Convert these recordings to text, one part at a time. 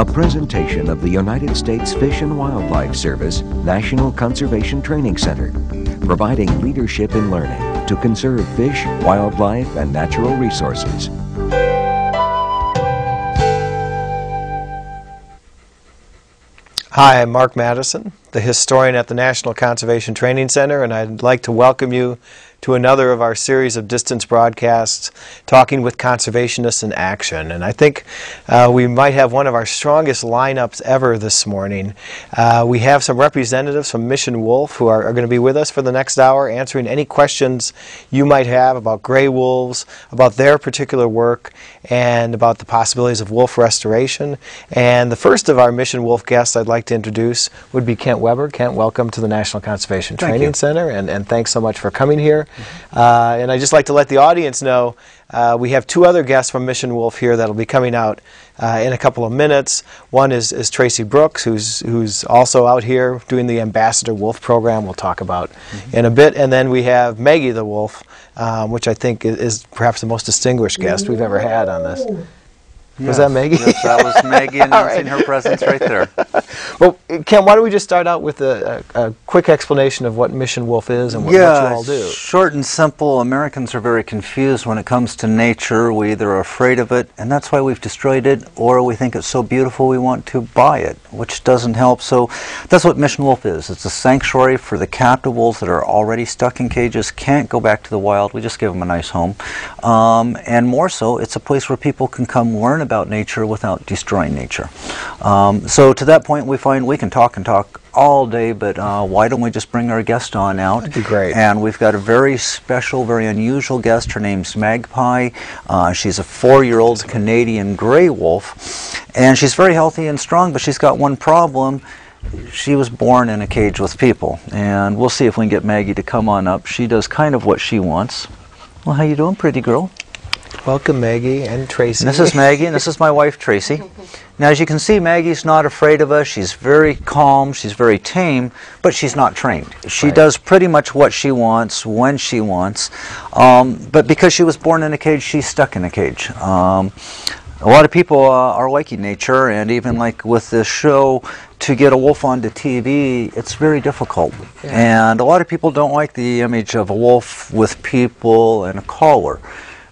A presentation of the United States Fish and Wildlife Service National Conservation Training Center, providing leadership in learning to conserve fish, wildlife, and natural resources. Hi, I'm Mark Madison, the historian at the National Conservation Training Center, and I'd like to welcome you to another of our series of distance broadcasts talking with conservationists in action. And I think uh, we might have one of our strongest lineups ever this morning. Uh, we have some representatives from Mission Wolf who are, are going to be with us for the next hour answering any questions you might have about gray wolves, about their particular work, and about the possibilities of wolf restoration. And the first of our Mission Wolf guests I'd like to introduce would be Kent Weber. Kent, welcome to the National Conservation Thank Training you. Center, and, and thanks so much for coming here. Uh, and I'd just like to let the audience know uh, we have two other guests from Mission Wolf here that'll be coming out uh, in a couple of minutes. One is, is Tracy Brooks, who's, who's also out here doing the Ambassador Wolf program, we'll talk about in a bit. And then we have Maggie the Wolf, um, which I think is, is perhaps the most distinguished guest we've ever had on this. Was that Maggie? Yes, that was Maggie announcing right. her presence right there. Well, Ken, why don't we just start out with a, a, a quick explanation of what Mission Wolf is and what, what you all do? short and simple. Americans are very confused when it comes to nature. We either are afraid of it, and that's why we've destroyed it, or we think it's so beautiful we want to buy it, which doesn't help. So that's what Mission Wolf is. It's a sanctuary for the captive wolves that are already stuck in cages, can't go back to the wild. We just give them a nice home. Um, and more so, it's a place where people can come learn about nature without destroying nature. Um, so to that point, we find we can talk and talk all day, but uh, why don't we just bring our guest on out? That'd be great. And we've got a very special, very unusual guest. Her name's Maggie. Uh, she's a four-year-old Canadian gray wolf, and she's very healthy and strong. But she's got one problem. She was born in a cage with people, and we'll see if we can get Maggie to come on up. She does kind of what she wants. Well, how you doing, pretty girl? Welcome, Maggie and Tracy. This is Maggie, and this is my wife, Tracy. Now, as you can see, Maggie's not afraid of us. She's very calm, she's very tame, but she's not trained. She Right. does pretty much what she wants, when she wants. Um, but because she was born in a cage, she's stuck in a cage. Um, a lot of people uh, are liking nature, and even like with this show, to get a wolf onto TV, it's very difficult. And a lot of people don't like the image of a wolf with people and a collar.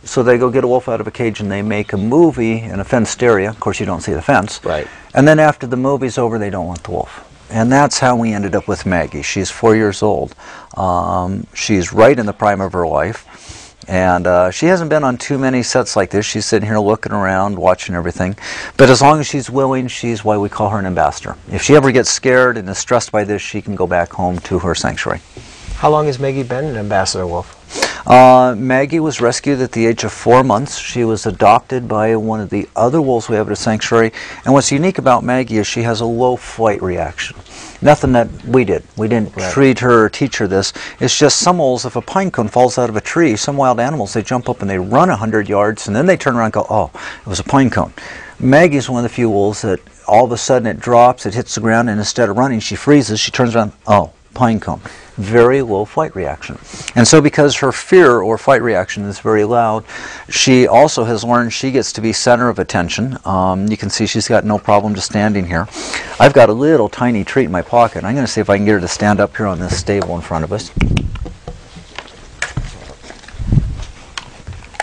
So they go get a wolf out of a cage and they make a movie in a fenced area. Of course, you don't see the fence. Right. And then after the movie's over, they don't want the wolf. And that's how we ended up with Maggie. She's four years old. Um, she's right in the prime of her life. And uh, she hasn't been on too many sets like this. She's sitting here looking around, watching everything. But as long as she's willing, she's why we call her an ambassador. If she ever gets scared and is stressed by this, she can go back home to her sanctuary. How long has Maggie been an ambassador wolf? Uh, Maggie was rescued at the age of four months. She was adopted by one of the other wolves we have at a sanctuary. And what's unique about Maggie is she has a low flight reaction. Nothing that we did. We didn't Right. treat her or teach her this. It's just some wolves, if a pine cone falls out of a tree, some wild animals, they jump up and they run 100 yards and then they turn around and go, oh, it was a pine cone. Maggie's one of the few wolves that all of a sudden it drops, it hits the ground, and instead of running, she freezes, she turns around, oh, pine cone. Very low flight reaction. And so, because her fear or flight reaction is very loud, she also has learned she gets to be center of attention. Um, you can see she's got no problem just standing here. I've got a little tiny treat in my pocket. I'm going to see if I can get her to stand up here on this stable in front of us.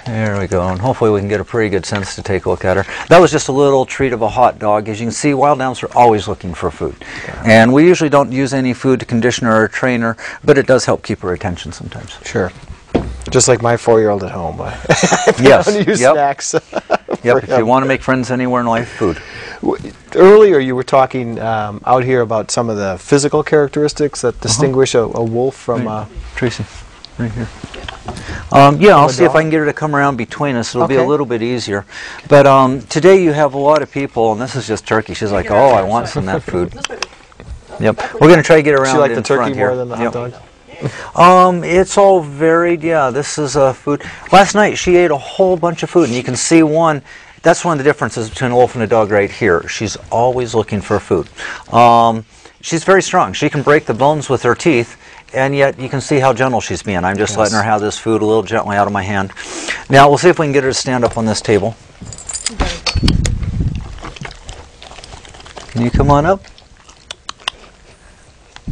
There we go, and hopefully we can get a pretty good sense to take a look at her. That was just a little treat of a hot dog. As you can see, wild animals are always looking for food. And we usually don't use any food to conditioner or train her, but it does help keep her attention sometimes. Sure. Just like my four-year-old at home. I Yes, use yep. snacks. Yep, if you want to make friends anywhere in life, food. Earlier, you were talking um, out here about some of the physical characteristics that distinguish a, a wolf from. Uh, Tracy, right here. Um, yeah, I'll see if? I can get her to come around between us. It'll be a little bit easier. But um, today you have a lot of people, and this is just turkey. She's like, oh, I want some of that food. Yep. We're going to try to get around she like the turkey front here. more than the hot Yep. dog. Um, it's all varied. Yeah, this is uh, food. Last night she ate a whole bunch of food, and you can see one. That's one of the differences between a wolf and a dog right here. She's always looking for food. Um, she's very strong. She can break the bones with her teeth, and yet you can see how gentle she's being. I'm just Yes. letting her have this food a little gently out of my hand. Now we'll see if we can get her to stand up on this table. Can you come on up?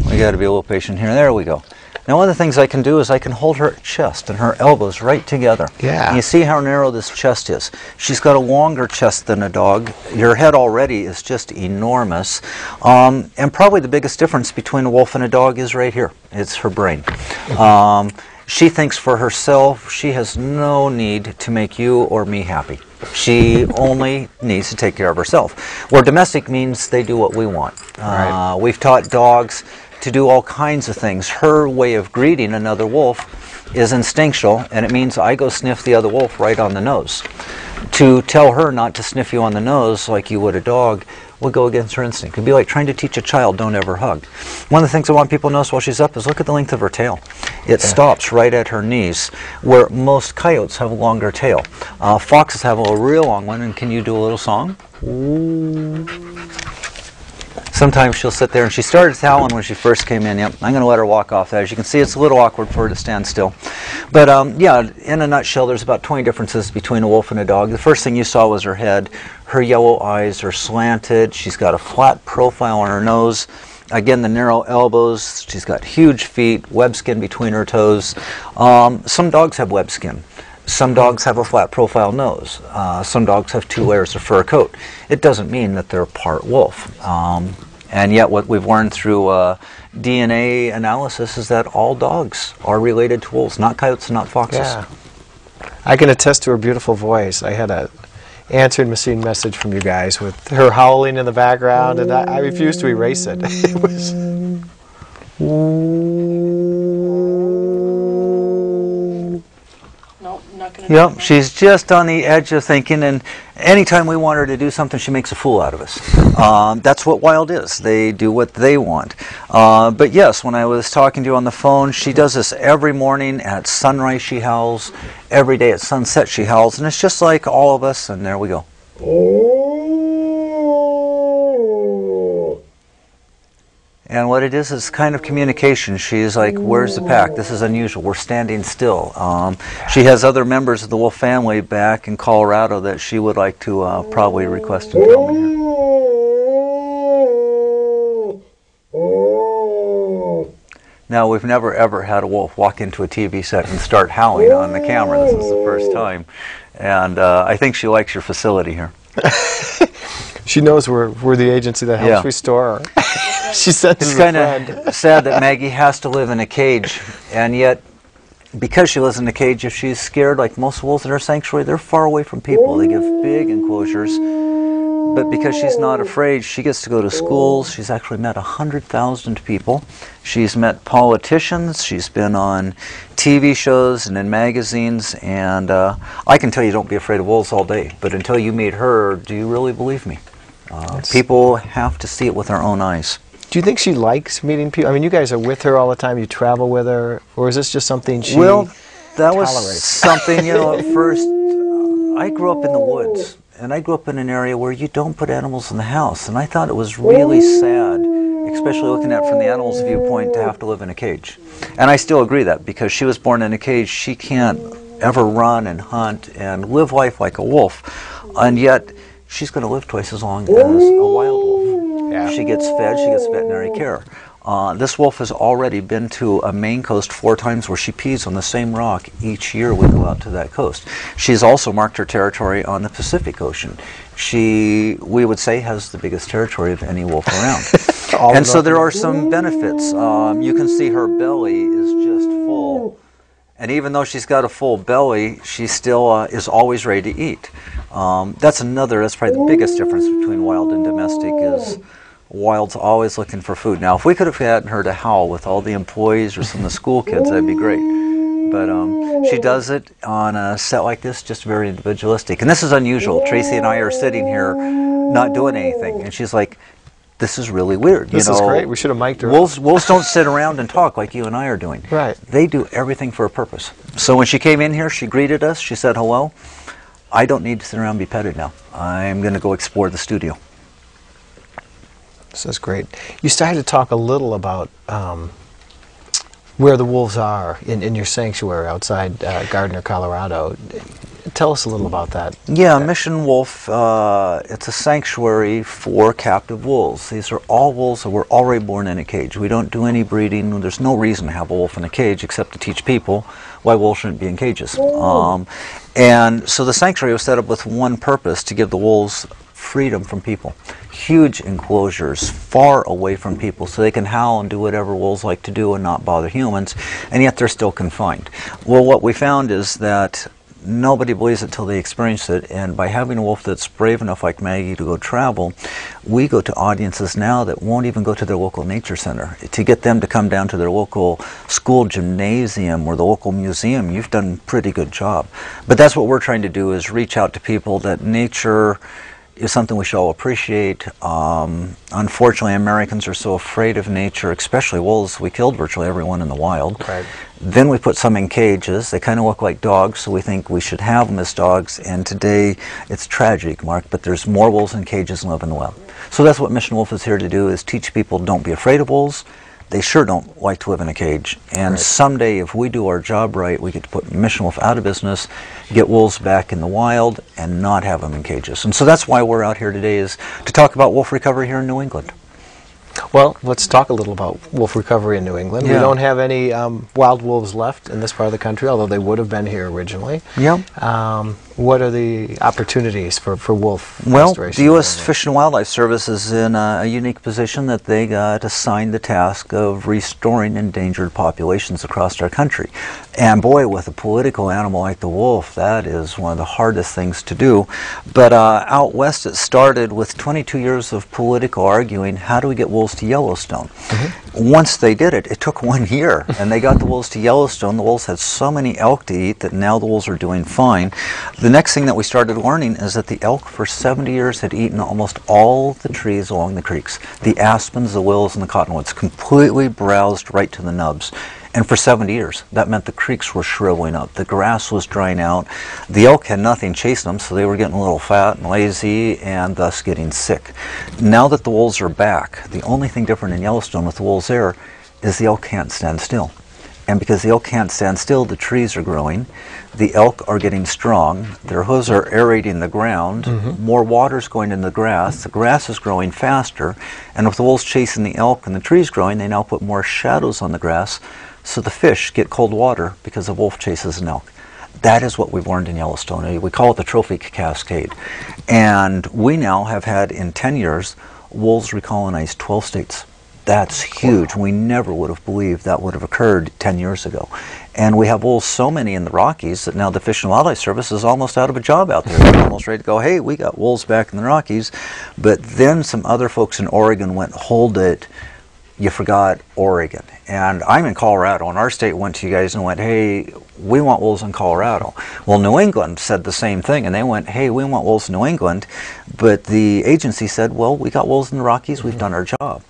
We got to be a little patient here. There we go. Now, one of the things I can do is I can hold her chest and her elbows right together. Yeah. And you see how narrow this chest is. She's got a longer chest than a dog. Your head already is just enormous. Um, and probably the biggest difference between a wolf and a dog is right here. It's her brain. Um, she thinks for herself. She has no need to make you or me happy. She only needs to take care of herself. Where domestic means they do what we want. Right. Uh, we've taught dogs to do all kinds of things. Her way of greeting another wolf is instinctual, and it means I go sniff the other wolf right on the nose. To tell her not to sniff you on the nose like you would a dog would go against her instinct. It'd be like trying to teach a child don't ever hug. One of the things I want people to notice while she's up is look at the length of her tail. It stops right at her knees, where most coyotes have a longer tail. Uh, foxes have a real long one, and can you do a little song? Sometimes she'll sit there and she started howling when she first came in. Yep, I'm going to let her walk off that. As you can see, it's a little awkward for her to stand still. But um, yeah, in a nutshell, there's about 20 differences between a wolf and a dog. The first thing you saw was her head. Her yellow eyes are slanted. She's got a flat profile on her nose. Again, the narrow elbows. She's got huge feet, web skin between her toes. Um, some dogs have web skin. Some dogs have a flat profile nose. Uh, some dogs have two layers of fur coat. It doesn't mean that they're part wolf. Um, and yet, what we've learned through uh, DNA analysis is that all dogs are related to wolves, not coyotes, not foxes. Yeah. I can attest to her beautiful voice. I had a answered machine message from you guys with her howling in the background, and I, I refused to erase it. it was. Yep, she's just on the edge of thinking, and anytime we want her to do something, she makes a fool out of us. Um, that's what wild is. They do what they want. Uh, but yes, when I was talking to you on the phone, she does this every morning at sunrise. She howls. Every day at sunset, she howls, and it's just like all of us. And there we go. And what it is is kind of communication. She's like, "Where's the pack? This is unusual. We're standing still." Um, she has other members of the wolf family back in Colorado that she would like to uh, probably request to come here. Now we've never ever had a wolf walk into a TV set and start howling on the camera. This is the first time, and uh, I think she likes your facility here. She knows we're, we're the agency that helps Yeah. restore her. she sends It's us a kind of sad that Maggie has to live in a cage, and yet, because she lives in a cage, if she's scared, like most wolves in her sanctuary, they're far away from people. They give big enclosures. But because she's not afraid, she gets to go to schools. She's actually met 100,000 people. She's met politicians. She's been on TV shows and in magazines. And uh, I can tell you don't be afraid of wolves all day. But until you meet her, do you really believe me? Uh, people have to see it with their own eyes. Do you think she likes meeting people? I mean, you guys are with her all the time. You travel with her, or is this just something she? well, that was something, you know, at first, I grew up in the woods, and I grew up in an area where you don't put animals in the house, and I thought it was really sad, especially looking at it from the animal's viewpoint, to have to live in a cage. And I still agree that because she was born in a cage, she can't ever run and hunt and live life like a wolf, and yet she's going to live twice as long as a wild wolf. Yeah. She gets fed, she gets veterinary care. Uh, this wolf has already been to a Maine coast four times where she pees on the same rock each year we go out to that coast. She's also marked her territory on the Pacific Ocean. She, we would say, has the biggest territory of any wolf around. And so there are some benefits. Um, you can see her belly is just full. And even though she's got a full belly, she still uh, is always ready to eat. Um, that's another, that's probably the biggest difference between wild and domestic is wild's always looking for food. Now, if we could have gotten her to howl with all the employees or some of the school kids, that'd be great. But um, she does it on a set like this, just very individualistic. And this is unusual. Tracy and I are sitting here not doing anything. And she's like, this is really weird. This you is great. We should have mic'd her. Wolves, wolves don't sit around and talk like you and I are doing. Right. They do everything for a purpose. So when she came in here, she greeted us. She said hello. I don't need to sit around and be petted now. I'm going to go explore the studio. This is great. You started to talk a little about um, where the wolves are in, in your sanctuary outside uh, Gardner, Colorado. tell us a little about that. Yeah, Mission Wolf, uh, it's a sanctuary for captive wolves. These are all wolves that were already born in a cage. We don't do any breeding. There's no reason to have a wolf in a cage except to teach people why wolves shouldn't be in cages. Um, and so the sanctuary was set up with one purpose to give the wolves freedom from people. Huge enclosures far away from people so they can howl and do whatever wolves like to do and not bother humans, and yet they're still confined. Well, what we found is that nobody believes it till they experience it. And by having a wolf that's brave enough, like Maggie, to go travel, we go to audiences now that won't even go to their local nature center. To get them to come down to their local school gymnasium or the local museum, you've done a pretty good job. But that's what we're trying to do is reach out to people that nature is something we should all appreciate. Um, unfortunately, Americans are so afraid of nature, especially wolves. We killed virtually everyone in the wild. Right. Then we put some in cages. They kind of look like dogs, so we think we should have them as dogs. And today, it's tragic, Mark, but there's more wolves in cages than live in the wild. So that's what Mission Wolf is here to do: is teach people don't be afraid of wolves they sure don't like to live in a cage. And Right. someday, if we do our job right, we get to put Mission Wolf out of business, get wolves back in the wild, and not have them in cages. And so that's why we're out here today is to talk about wolf recovery here in New England. Well, let's talk a little about wolf recovery in New England. We don't have any um, wild wolves left in this part of the country, although they would have been here originally. Yeah. Um, what are the opportunities for, for wolf Well, the U.S. Fish and Wildlife Service is in a, a unique position that they got assigned the task of restoring endangered populations across our country. And boy, with a political animal like the wolf, that is one of the hardest things to do. But uh, out west, it started with 22 years of political arguing how do we get wolves to Yellowstone? Once they did it, it took one year, and they got the wolves to Yellowstone. The wolves had so many elk to eat that now the wolves are doing fine. The next thing that we started learning is that the elk for 70 years had eaten almost all the trees along the creeks the aspens, the willows, and the cottonwoods, completely browsed right to the nubs. And for 70 years, that meant the creeks were shriveling up, the grass was drying out, the elk had nothing chasing them, so they were getting a little fat and lazy and thus getting sick. Now that the wolves are back, the only thing different in Yellowstone with the wolves there is the elk can't stand still. And because the elk can't stand still, the trees are growing, the elk are getting strong, their hooves are aerating the ground, mm-hmm. more water's going in the grass, the grass is growing faster, and with the wolves chasing the elk and the trees growing, they now put more shadows on the grass, so the fish get cold water because the wolf chases an elk. That is what we've learned in Yellowstone. We call it the trophic cascade. And we now have had in 10 years wolves recolonize 12 states. That's huge. We never would have believed that would have occurred 10 years ago. And we have wolves so many in the Rockies that now the Fish and Wildlife Service is almost out of a job out there. They're almost ready to go, hey, we got wolves back in the Rockies. But then some other folks in Oregon went, hold it, you forgot Oregon. And I'm in Colorado, and our state went to you guys and went, hey, we want wolves in Colorado. Well, New England said the same thing, and they went, hey, we want wolves in New England. But the agency said, well, we got wolves in the Rockies, we've mm-hmm. done our job.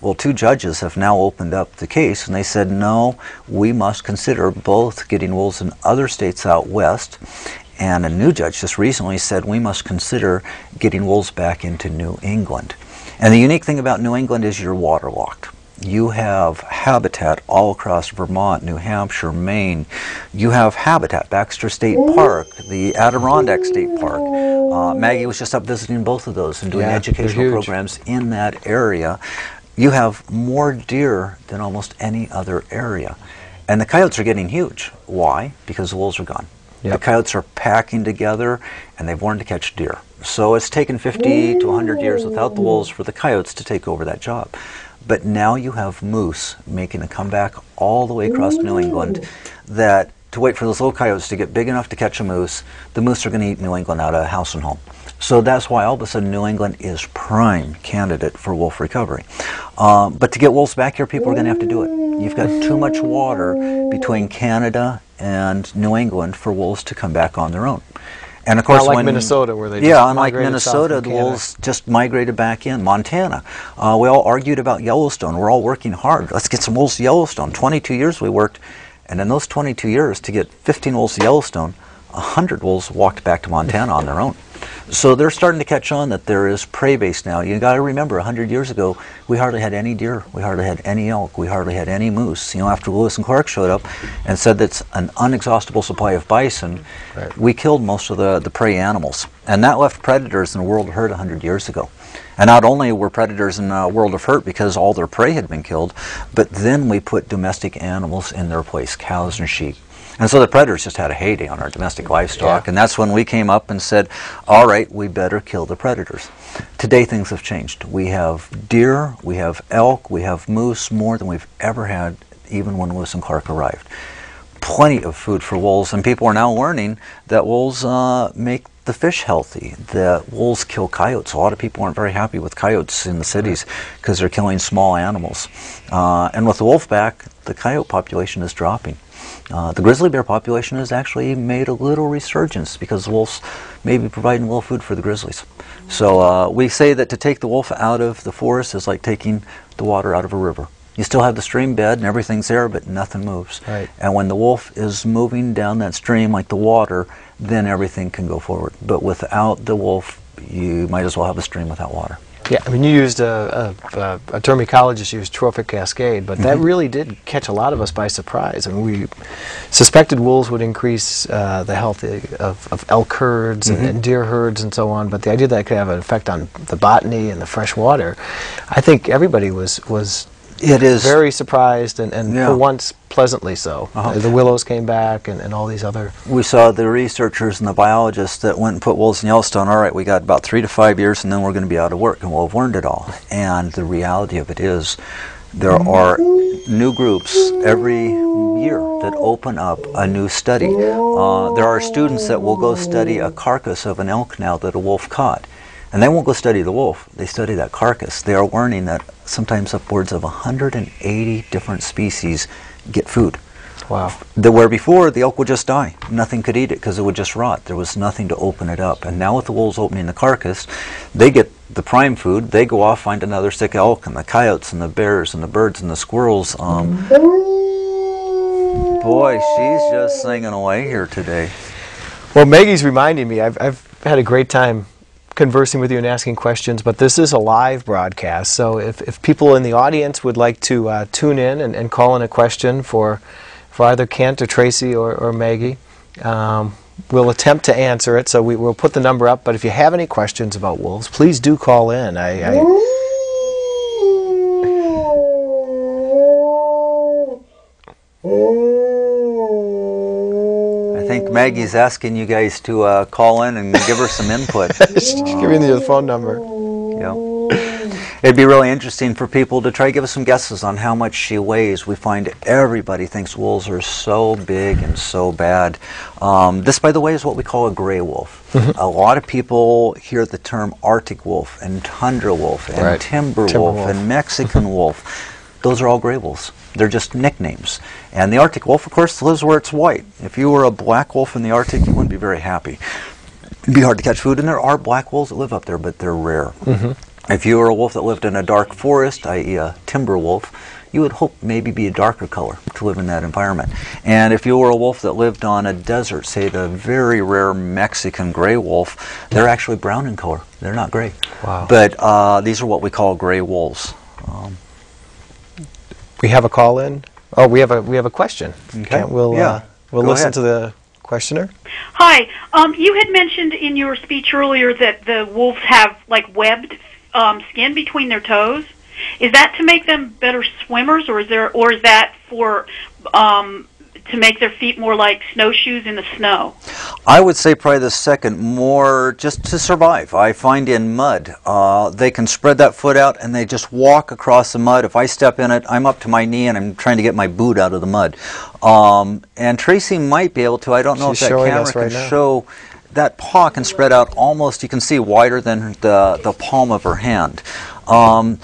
Well, two judges have now opened up the case, and they said, no, we must consider both getting wolves in other states out west. And a new judge just recently said, we must consider getting wolves back into New England. And the unique thing about New England is you're waterlocked. You have habitat all across Vermont, New Hampshire, Maine. You have habitat, Baxter State Park, the Adirondack State Park. Uh, Maggie was just up visiting both of those and doing Yeah, educational programs in that area. You have more deer than almost any other area. And the coyotes are getting huge. Why? Because the wolves are gone. The coyotes are packing together and they've learned to catch deer. So it's taken 50 to 100 years without the wolves for the coyotes to take over that job. But now you have moose making a comeback all the way across New England that to wait for those little coyotes to get big enough to catch a moose, the moose are going to eat New England out of house and home. So that's why all of a sudden New England is prime candidate for wolf recovery. Um, but to get wolves back here, people are going to have to do it. You've got too much water between Canada and New England for wolves to come back on their own. And of course, like when, Minnesota, where they just yeah, unlike Minnesota, the wolves just migrated back in. Montana, uh, we all argued about Yellowstone. We're all working hard. Let's get some wolves to Yellowstone. 22 years we worked, and in those 22 years, to get 15 wolves to Yellowstone, 100 wolves walked back to Montana on their own. So they're starting to catch on that there is prey base now. You got to remember, 100 years ago, we hardly had any deer, we hardly had any elk, we hardly had any moose. You know, after Lewis and Clark showed up and said that's an unexhaustible supply of bison, Right. we killed most of the, the prey animals. And that left predators in the world hurt 100 years ago. And not only were predators in a world of hurt because all their prey had been killed, but then we put domestic animals in their place, cows and sheep. And so the predators just had a heyday on our domestic livestock. Yeah. And that's when we came up and said, all right, we better kill the predators. Today things have changed. We have deer, we have elk, we have moose, more than we've ever had, even when Lewis and Clark arrived. Plenty of food for wolves, and people are now learning that wolves uh, make the fish healthy. The wolves kill coyotes. A lot of people aren't very happy with coyotes in the cities because they're killing small animals. Uh, and with the wolf back, the coyote population is dropping. Uh, the grizzly bear population has actually made a little resurgence because wolves may be providing wolf food for the grizzlies. So uh, we say that to take the wolf out of the forest is like taking the water out of a river. You still have the stream bed and everything's there, but nothing moves. Right. And when the wolf is moving down that stream like the water, then everything can go forward. But without the wolf, you might as well have a stream without water. Yeah, I mean, you used a, a, a, term ecologists use, trophic cascade, but that really did catch a lot of us by surprise. I mean, we suspected wolves would increase uh, the health of, of elk herds and, and deer herds and so on, but the idea that it could have an effect on the botany and the fresh water, I think everybody was was It is very surprised and, and Yeah. for once pleasantly so. Uh-huh. The willows came back and, and all these other. we saw the researchers and the biologists that went and put wolves in Yellowstone. All right, we got about three to five years, and then we're going to be out of work, and we'll have learned it all. And the reality of it is, there are new groups every year that open up a new study. Uh, there are students that will go study a carcass of an elk now that a wolf caught. And they won't go study the wolf, they study that carcass. They are learning that sometimes upwards of 180 different species get food. Wow. The, where before the elk would just die, nothing could eat it because it would just rot. There was nothing to open it up. And now with the wolves opening the carcass, they get the prime food. They go off find another sick elk, and the coyotes and the bears and the birds and the squirrels. Um, boy, she's just singing away here today. Well, Maggie's reminding me, I've, I've had a great time conversing with you and asking questions, but this is a live broadcast. So if, if people in the audience would like to uh, tune in and, and call in a question for, for either Kent or Tracy or, or Maggie, um, we'll attempt to answer it. So we, we'll put the number up. But if you have any questions about wolves, please do call in. I, I, I think Maggie's asking you guys to uh, call in and give her some input. She's giving you the phone number. Yeah. It'd be really interesting for people to try to give us some guesses on how much she weighs. We find everybody thinks wolves are so big and so bad. Um, this, by the way, is what we call a gray wolf. a lot of people hear the term Arctic wolf and tundra wolf and Right. timber, Timber wolf, wolf. and Mexican wolf. Those are all gray wolves. They're just nicknames. And the Arctic wolf, of course, lives where it's white. If you were a black wolf in the Arctic, you wouldn't be very happy. It'd be hard to catch food, and there are black wolves that live up there, but they're rare. If you were a wolf that lived in a dark forest, i.e., a timber wolf, you would hope maybe be a darker color to live in that environment. And if you were a wolf that lived on a desert, say the very rare Mexican gray wolf, they're actually brown in color. They're not gray. Wow. But uh, these are what we call gray wolves. We have a call in. Oh, we have a we have a question. Okay. Kent, we'll Yeah. uh, we'll Go listen ahead. to the questioner. Hi. Um, you had mentioned in your speech earlier that the wolves have like webbed um, skin between their toes. Is that to make them better swimmers, or is there, or is that for um, to make their feet more like snowshoes in the snow? I would say probably the second, more just to survive. I find in mud, uh, they can spread that foot out and they just walk across the mud. If I step in it, I'm up to my knee and I'm trying to get my boot out of the mud. Um, and Tracy might be able to. I don't know She's if that camera right can now. show. That paw can spread out almost, you can see, wider than the, the palm of her hand. Um,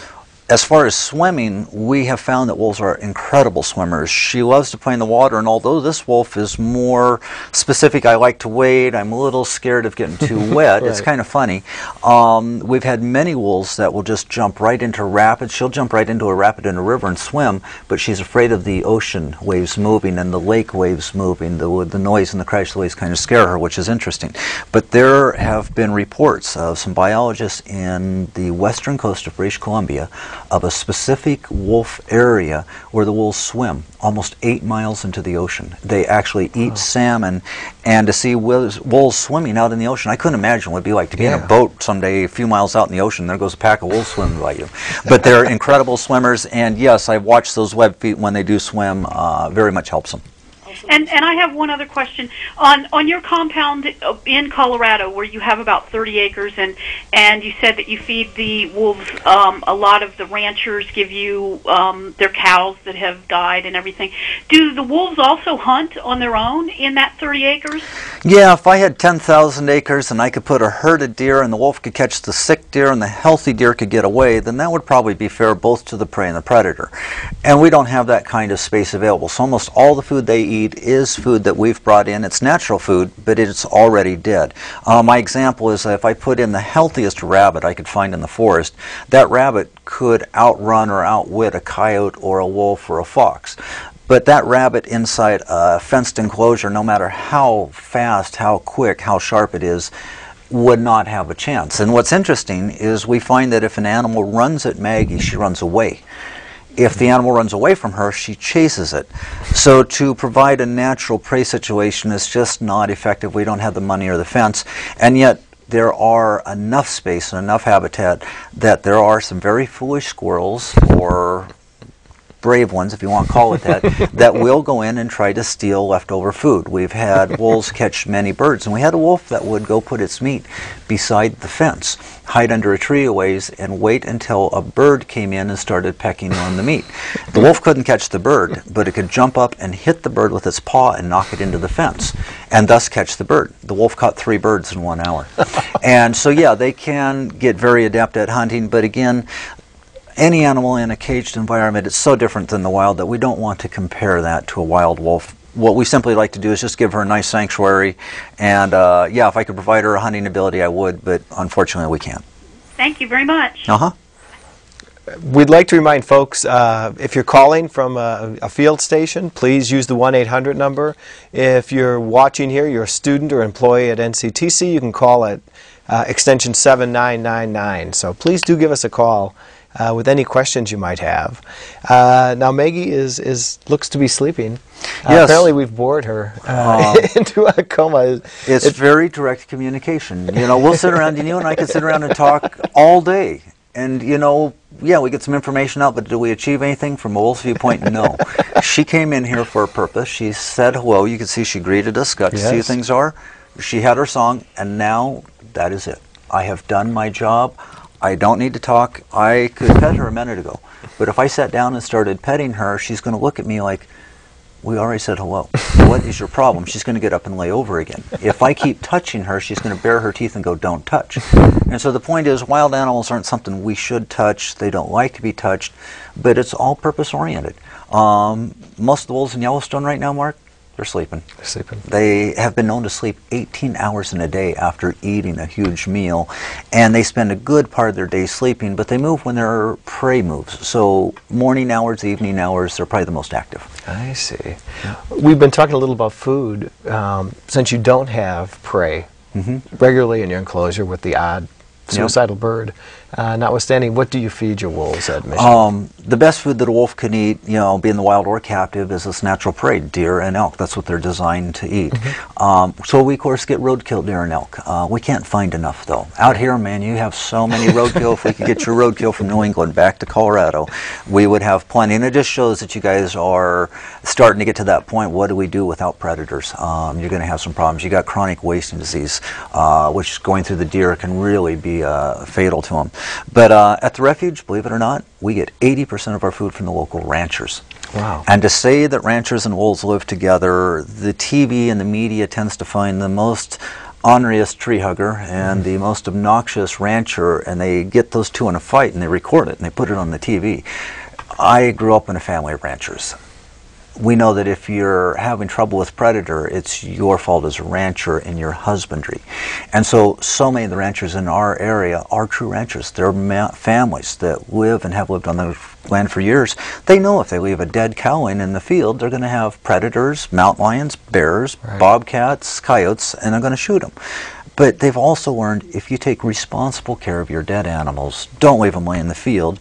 as far as swimming, we have found that wolves are incredible swimmers. She loves to play in the water, and although this wolf is more specific, I like to wade, I'm a little scared of getting too wet. It's kind of funny. Um, we've had many wolves that will just jump right into rapids. She'll jump right into a rapid in a river and swim, but she's afraid of the ocean waves moving and the lake waves moving. The, the noise and the crash of the waves kind of scare her, which is interesting. But there have been reports of some biologists in the western coast of British Columbia of a specific wolf area where the wolves swim almost eight miles into the ocean. They actually eat salmon, and to see wolves, wolves swimming out in the ocean, I couldn't imagine what it'd be like to be in a boat someday a few miles out in the ocean. There goes a pack of wolves swimming by you. But they're incredible swimmers, and yes, I've watched those web feet when they do swim. Uh, very much helps them. And and I have one other question on on your compound in Colorado where you have about 30 acres and and you said that you feed the wolves um, a lot of the ranchers give you um, their cows that have died and everything. Do the wolves also hunt on their own in that 30 acres? Yeah, if I had 10,000 acres and I could put a herd of deer and the wolf could catch the sick deer and the healthy deer could get away, then that would probably be fair both to the prey and the predator. And we don't have that kind of space available. So almost all the food they eat is food that we've brought in. It's natural food, but it's already dead. Uh, my example is that if I put in the healthiest rabbit I could find in the forest, that rabbit could outrun or outwit a coyote or a wolf or a fox. But that rabbit inside a fenced enclosure, no matter how fast, how quick, how sharp it is, would not have a chance. And what's interesting is we find that if an animal runs at Maggie, she runs away. If the animal runs away from her, she chases it. So to provide a natural prey situation is just not effective. We don't have the money or the fence. And yet there are enough space and enough habitat that there are some very foolish squirrels or brave ones, if you want to call it that, that will go in and try to steal leftover food. We've had wolves catch many birds, and we had a wolf that would go put its meat beside the fence, hide under a tree a ways, and wait until a bird came in and started pecking on the meat. The wolf couldn't catch the bird, but it could jump up and hit the bird with its paw and knock it into the fence, and thus catch the bird. The wolf caught three birds in one hour. and so, yeah, they can get very adept at hunting, but again, any animal in a caged environment is so different than the wild that we don't want to compare that to a wild wolf. What we simply like to do is just give her a nice sanctuary, and uh, yeah, if I could provide her a hunting ability, I would, but unfortunately, we can't. Thank you very much. Uh huh. We'd like to remind folks uh, if you're calling from a, a field station, please use the 1 800 number. If you're watching here, you're a student or employee at NCTC, you can call at uh, extension 7999. So please do give us a call uh, with any questions you might have. Uh, now, Maggie is, is looks to be sleeping. Uh, Yes. apparently, we've bored her uh, into a coma. It's very direct communication. You know, we'll sit around, and you and I could sit around and talk all day. And, you know, yeah, we get some information out, but do we achieve anything from a wolf's viewpoint? No. she came in here for a purpose. She said hello. You can see she greeted us, got to see how things are. She had her song, and now that is it. I have done my job. I don't need to talk. I could pet her a minute ago. But if I sat down and started petting her, she's going to look at me like, we already said hello. What is your problem? She's going to get up and lay over again. If I keep touching her, she's going to bare her teeth and go, don't touch. And so the point is, wild animals aren't something we should touch. They don't like to be touched, but it's all purpose oriented. Um, most of the wolves in Yellowstone right now, Mark, they're sleeping. They're sleeping. They have been known to sleep 18 hours in a day after eating a huge meal, and they spend a good part of their day sleeping, but they move when their prey moves. So, morning hours, evening hours, they're probably the most active. I see. We've been talking a little about food. Um, since you don't have prey regularly in your enclosure with the odd suicidal bird, uh, notwithstanding, what do you feed your wolves at Mission? Um, the best food that a wolf can eat, you know, being the wild or captive, is its natural prey, deer and elk. That's what they're designed to eat. Um, so we, of course, get roadkill deer and elk. Uh, we can't find enough, though. Out here, man, you have so many roadkill. if we could get your roadkill from New England back to Colorado, we would have plenty. And it just shows that you guys are starting to get to that point. What do we do without predators? Um, you're going to have some problems. You got chronic wasting disease, uh, which going through the deer can really be uh, fatal to them. But uh, at the refuge, believe it or not, we get 80% of our food from the local ranchers. Wow. And to say that ranchers and wolves live together, the TV and the media tends to find the most orneriest tree hugger and the most obnoxious rancher, and they get those two in a fight and they record it and they put it on the TV. I grew up in a family of ranchers we know that if you're having trouble with predator, it's your fault as a rancher in your husbandry. And so, so many of the ranchers in our area are true ranchers. They're families that live and have lived on the land for years. They know if they leave a dead cowling in in the field, they're going to have predators, mountain lions, bears, right. bobcats, coyotes, and they're going to shoot them. But they've also learned if you take responsible care of your dead animals, don't leave them lay in the field,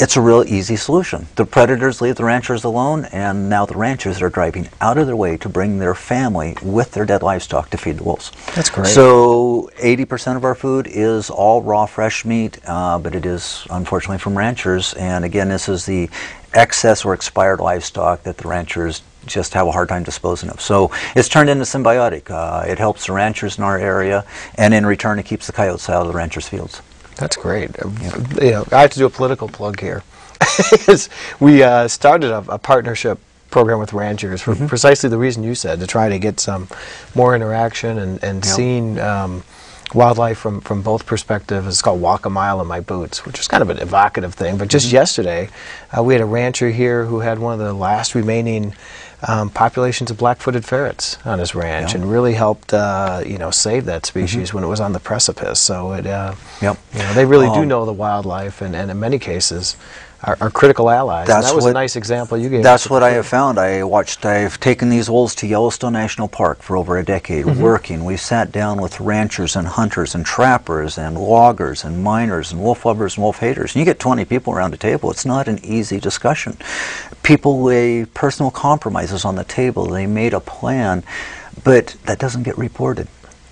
it's a real easy solution. The predators leave the ranchers alone, and now the ranchers are driving out of their way to bring their family with their dead livestock to feed the wolves. That's great. So 80% of our food is all raw, fresh meat, uh, but it is unfortunately from ranchers. And again, this is the excess or expired livestock that the ranchers just have a hard time disposing of. So it's turned into symbiotic. Uh, it helps the ranchers in our area, and in return, it keeps the coyotes out of the ranchers' fields. That's great. Yeah. You know, I have to do a political plug here. we uh, started a, a, partnership program with ranchers for mm-hmm. precisely the reason you said to try to get some more interaction and, and yep. seeing um, wildlife from, from both perspectives. It's called Walk a Mile in My Boots, which is kind of an evocative thing. But just mm-hmm. yesterday, uh, we had a rancher here who had one of the last remaining um, populations of black-footed ferrets on his ranch, and really helped uh, you know save that species mm-hmm. when it was on the precipice. So it, uh, yep. you know, they really um, do know the wildlife, and, and in many cases, are, are critical allies. That's that was what, a nice example you gave. That's what I have found. I watched. I've taken these wolves to Yellowstone National Park for over a decade, mm-hmm. working. We sat down with ranchers and hunters and trappers and loggers and miners and wolf lovers and wolf haters. And you get 20 people around a table. It's not an easy discussion. People lay personal compromises on the table. They made a plan, but that doesn't get reported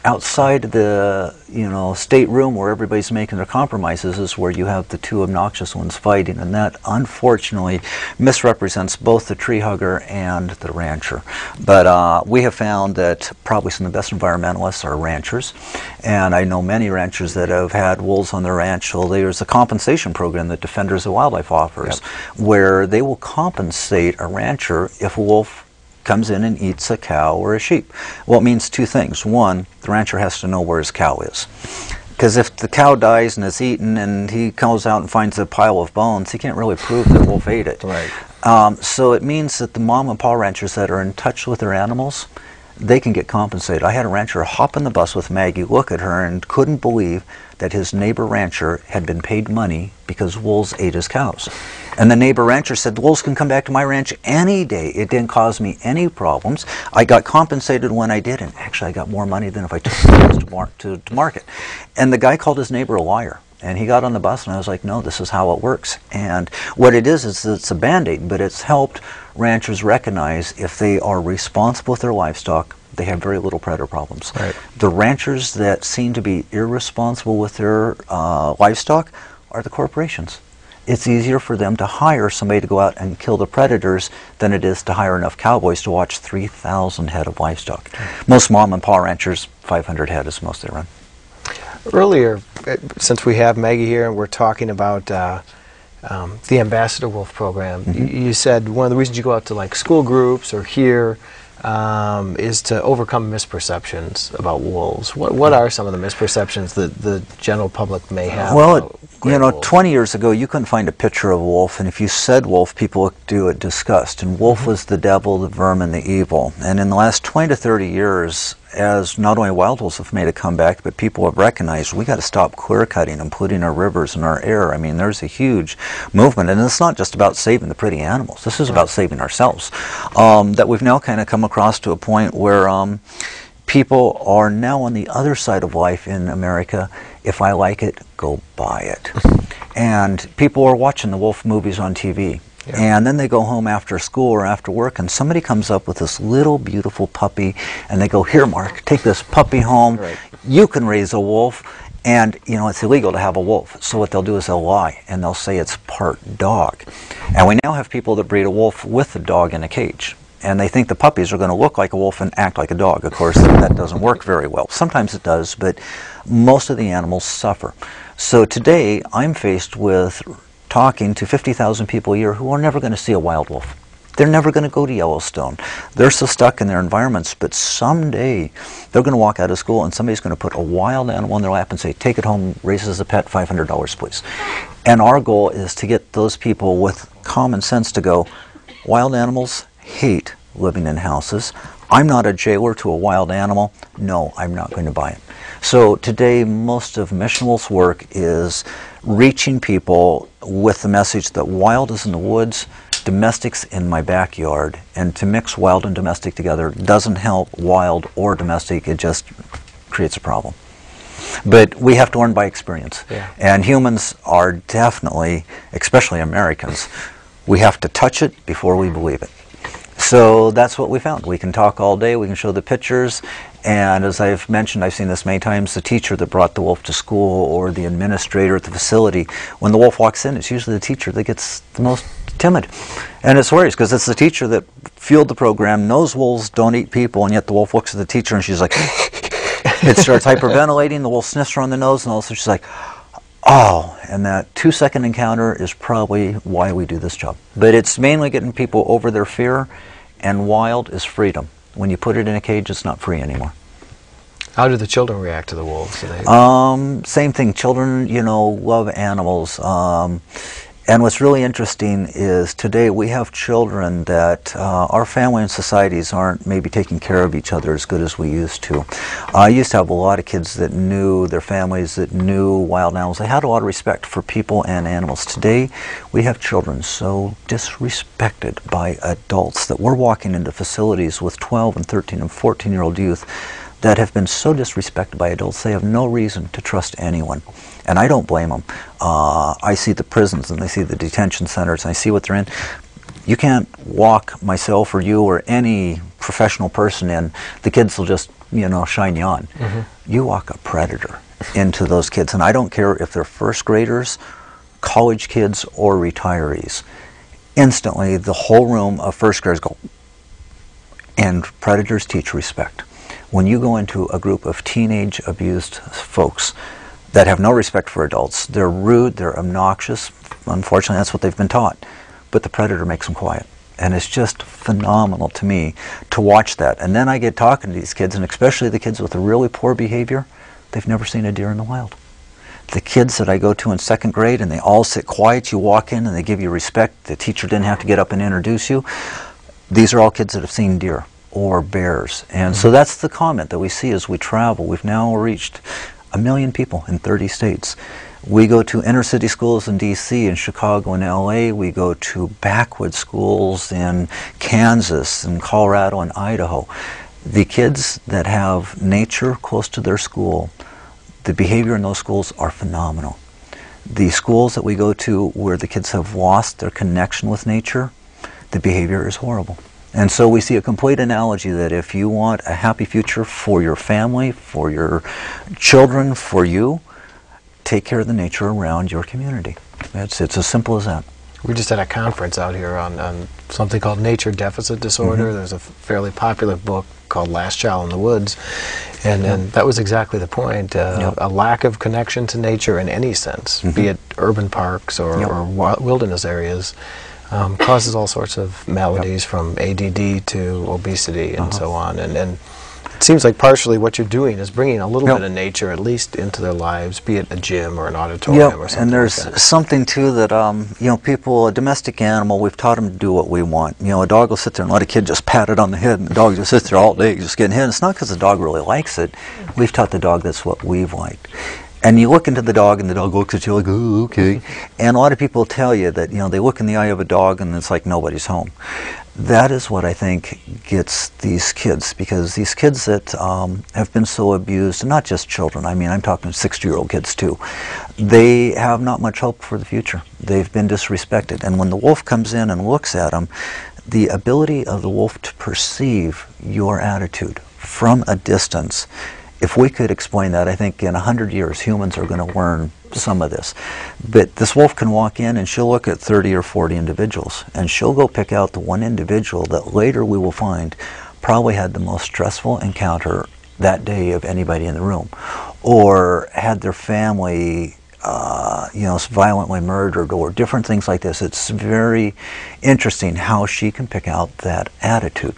outside the you know state room where everybody's making their compromises is where you have the two obnoxious ones fighting. And that unfortunately misrepresents both the tree hugger and the rancher. But uh, we have found that probably some of the best environmentalists are ranchers. And I know many ranchers that have had wolves on their ranch. So there's a compensation program that Defenders of Wildlife offers yep. where they will compensate a rancher if a wolf comes in and eats a cow or a sheep. Well, it means two things. One, the rancher has to know where his cow is. Because if the cow dies and is eaten and he comes out and finds a pile of bones, he can't really prove that wolf ate it. Right. Um, so it means that the mom and pa ranchers that are in touch with their animals, they can get compensated. I had a rancher hop in the bus with Maggie, look at her, and couldn't believe that his neighbor rancher had been paid money because wolves ate his cows. And the neighbor rancher said, the wolves can come back to my ranch any day. It didn't cause me any problems. I got compensated when I did, and actually I got more money than if I took the to, mar- to, to market. And the guy called his neighbor a liar. And he got on the bus, and I was like, no, this is how it works. And what it is, is it's a band aid, but it's helped ranchers recognize if they are responsible with their livestock, they have very little predator problems. Right. The ranchers that seem to be irresponsible with their uh, livestock are the corporations. It's easier for them to hire somebody to go out and kill the predators than it is to hire enough cowboys to watch 3,000 head of livestock. Most mom and pa ranchers, 500 head is most they run. Earlier, uh, since we have Maggie here and we're talking about uh, um, the Ambassador Wolf program, mm-hmm. you, you said one of the reasons you go out to like school groups or here um, is to overcome misperceptions about wolves. What what are some of the misperceptions that the general public may have? Well, you know, wolves? 20 years ago, you couldn't find a picture of a wolf, and if you said wolf, people would do it disgust. And wolf mm-hmm. was the devil, the vermin, the evil. And in the last 20 to 30 years, as not only wild wolves have made a comeback, but people have recognized we got to stop clear cutting and polluting our rivers and our air. I mean, there's a huge movement, and it's not just about saving the pretty animals. This is right. about saving ourselves. Um, that we've now kind of come across to a point where um, people are now on the other side of life in America. If I like it, go buy it. and people are watching the wolf movies on TV. Yeah. And then they go home after school or after work, and somebody comes up with this little beautiful puppy, and they go, "Here, Mark, take this puppy home. Right. You can raise a wolf." And you know it's illegal to have a wolf. So what they'll do is they'll lie and they'll say it's part dog. And we now have people that breed a wolf with a dog in a cage and they think the puppies are going to look like a wolf and act like a dog. Of course, that doesn't work very well. Sometimes it does, but most of the animals suffer. So today, I'm faced with talking to 50,000 people a year who are never going to see a wild wolf. They're never going to go to Yellowstone. They're so stuck in their environments, but someday they're going to walk out of school and somebody's going to put a wild animal in their lap and say, take it home, raise it as a pet, $500 please. And our goal is to get those people with common sense to go, wild animals hate living in houses. I'm not a jailer to a wild animal. No, I'm not going to buy it. So today, most of Mission Wolf's work is reaching people with the message that wild is in the woods, domestics in my backyard, and to mix wild and domestic together doesn't help wild or domestic, it just creates a problem. But we have to learn by experience. Yeah. And humans are definitely, especially Americans, we have to touch it before we believe it. So that's what we found. We can talk all day, we can show the pictures, and as I've mentioned, I've seen this many times, the teacher that brought the wolf to school or the administrator at the facility, when the wolf walks in, it's usually the teacher that gets the most timid. And it's hilarious because it's the teacher that fueled the program, knows wolves don't eat people, and yet the wolf looks at the teacher and she's like, it starts hyperventilating, the wolf sniffs her on the nose, and all of she's like, oh, and that two second encounter is probably why we do this job. But it's mainly getting people over their fear, and wild is freedom. When you put it in a cage, it's not free anymore. How do the children react to the wolves? Um, same thing. Children, you know, love animals. Um, and what's really interesting is today we have children that uh, our family and societies aren't maybe taking care of each other as good as we used to. I used to have a lot of kids that knew their families, that knew wild animals. They had a lot of respect for people and animals. Today we have children so disrespected by adults that we're walking into facilities with 12 and 13 and 14 year old youth that have been so disrespected by adults they have no reason to trust anyone. And I don't blame them. Uh, I see the prisons and I see the detention centers and I see what they're in. You can't walk myself or you or any professional person in. The kids will just, you know, shine you on. You walk a predator into those kids, and I don't care if they're first graders, college kids, or retirees. Instantly, the whole room of first graders go, and predators teach respect. When you go into a group of teenage abused folks that have no respect for adults, they're rude, they're obnoxious. Unfortunately, that's what they've been taught. But the predator makes them quiet. And it's just phenomenal to me to watch that. And then I get talking to these kids, and especially the kids with a really poor behavior, they've never seen a deer in the wild. The kids that I go to in second grade, and they all sit quiet, you walk in and they give you respect. The teacher didn't have to get up and introduce you. These are all kids that have seen deer or bears. And so mm-hmm. that's the comment that we see as we travel. We've now reached a million people in 30 states. We go to inner city schools in DC and Chicago and LA. We go to backwoods schools in Kansas and Colorado and Idaho. The kids that have nature close to their school, the behavior in those schools are phenomenal. The schools that we go to where the kids have lost their connection with nature, the behavior is horrible. And so we see a complete analogy that if you want a happy future for your family, for your children, for you, take care of the nature around your community. It's, it's as simple as that. We just had a conference out here on, on something called nature deficit disorder. There's a fairly popular book called Last Child in the Woods, and, and that was exactly the point. Uh, Yep. A lack of connection to nature in any sense, be it urban parks or, Yep. or wilderness areas, um, causes all sorts of maladies from ADD to obesity and so on. And, and it seems like partially what you're doing is bringing a little Yep. bit of nature at least into their lives, be it a gym or an auditorium or something. and there's like something too that um, you know people a domestic animal we've taught them to do what we want. You know, a dog will sit there and let a kid just pat it on the head, and the dog just sits there all day just getting hit. And it's not because the dog really likes it. We've taught the dog that's what we've liked. And you look into the dog, and the dog looks at you like, "Oh, okay." And a lot of people tell you that you know they look in the eye of a dog, and it's like nobody's home. That is what I think gets these kids because these kids that um, have been so abused not just children, I mean, I'm talking 60 year old kids too, they have not much hope for the future. They've been disrespected. And when the wolf comes in and looks at them, the ability of the wolf to perceive your attitude from a distance, if we could explain that, I think in 100 years humans are going to learn some of this. But this wolf can walk in and she'll look at 30 or 40 individuals and she'll go pick out the one individual that later we will find probably had the most stressful encounter that day of anybody in the room or had their family uh, you know, violently murdered or different things like this. It's very interesting how she can pick out that attitude.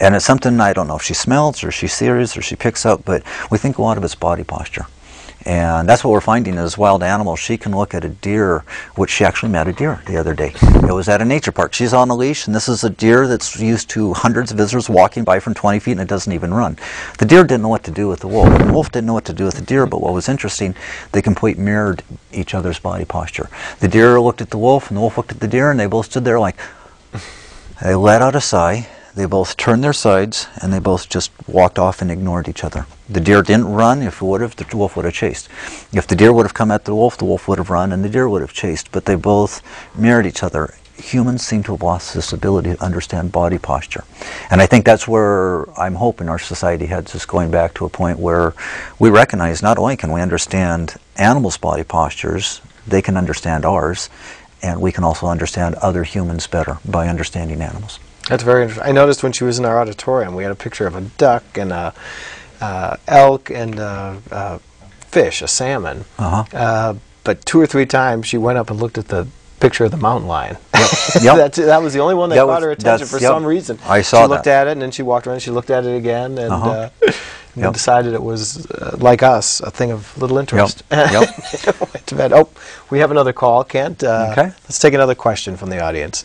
And it's something I don't know if she smells or she sees or she picks up, but we think a lot of it's body posture. And that's what we're finding is wild animals. She can look at a deer, which she actually met a deer the other day. It was at a nature park. She's on a leash, and this is a deer that's used to hundreds of visitors walking by from 20 feet, and it doesn't even run. The deer didn't know what to do with the wolf. The wolf didn't know what to do with the deer, but what was interesting, they completely mirrored each other's body posture. The deer looked at the wolf, and the wolf looked at the deer, and they both stood there like, they let out a sigh, they both turned their sides and they both just walked off and ignored each other. The deer didn't run. If it would have, the wolf would have chased. If the deer would have come at the wolf, the wolf would have run and the deer would have chased. But they both mirrored each other. Humans seem to have lost this ability to understand body posture. And I think that's where I'm hoping our society heads is going back to a point where we recognize not only can we understand animals' body postures, they can understand ours, and we can also understand other humans better by understanding animals. That's very interesting. I noticed when she was in our auditorium, we had a picture of a duck and a uh, elk and a, a, fish, a salmon. Uh-huh. Uh, but two or three times she went up and looked at the picture of the mountain lion. Yep. yep. That was the only one that, That caught was- her attention for yep. some reason. I saw She looked that. at it and then she walked around. She looked at it again and, Uh-huh. uh, and Yep. decided it was uh, like us, a thing of little interest. Yep. Went to bed. Oh, we have another call, Kent. Uh, Okay. Let's take another question from the audience.